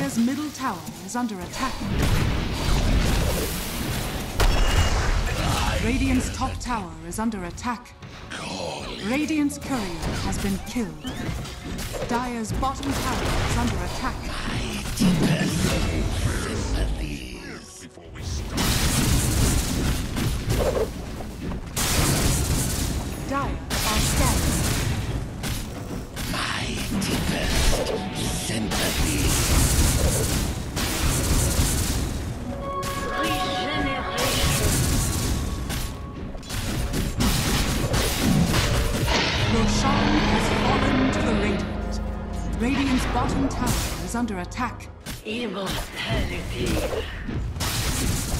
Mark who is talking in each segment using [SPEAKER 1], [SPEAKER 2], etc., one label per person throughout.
[SPEAKER 1] Dire's middle tower is under attack. Radiant's top tower is under attack. Radiant's courier has been killed. Dire's bottom tower is under attack. Roshan has fallen to the Radiant. Radiant's bottom tower is under attack.
[SPEAKER 2] Immortality.
[SPEAKER 1] Dire's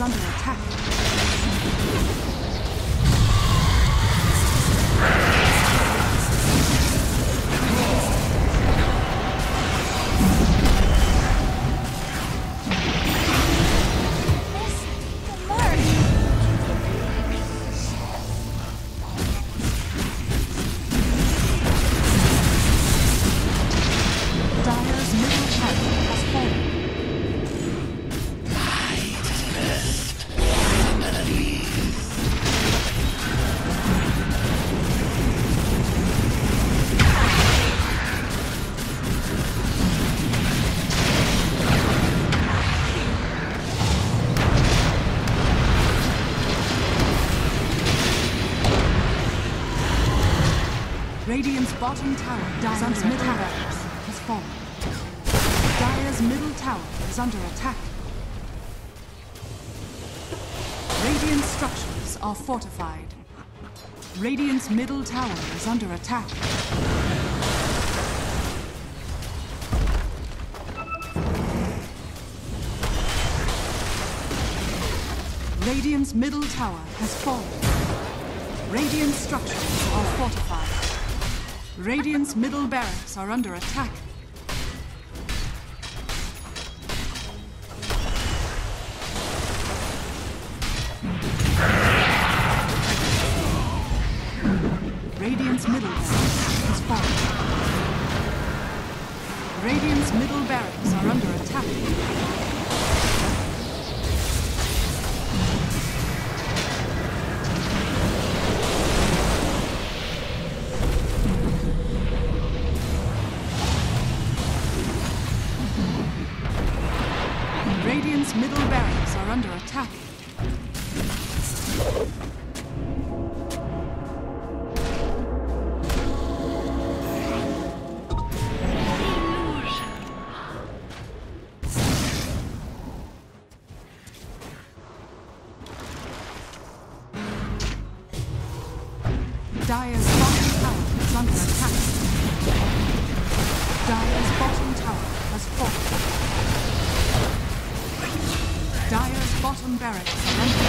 [SPEAKER 1] under attack. Bottom tower is under attack. Has fallen. Dire's middle tower is under attack. Radiant structures are fortified. Radiant's middle tower is under attack. Radiant's middle tower has fallen. Radiant structures are fortified. Radiant's middle barracks are under attack. Radiant's middle barracks has fallen. Radiant's middle barracks are under attack. Radiant's middle barracks are under attack. Barracks. are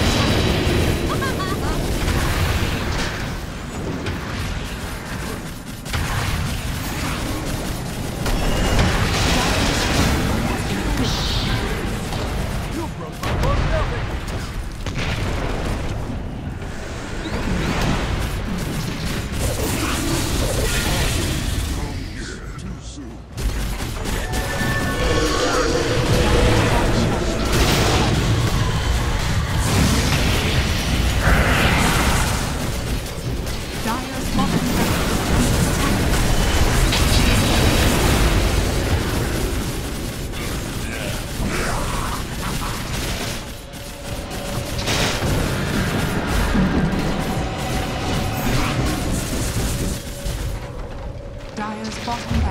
[SPEAKER 1] Dire's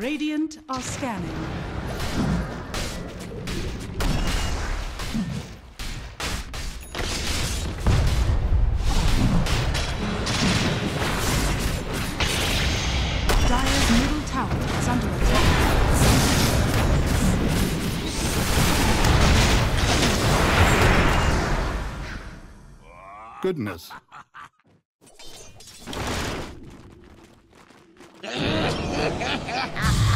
[SPEAKER 1] Radiant are scanning. Dire's middle tower is under attack.
[SPEAKER 3] Goodness. Ha ha ha ha!